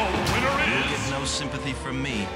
Oh, the winner You'll get no sympathy from me.